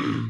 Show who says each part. Speaker 1: mm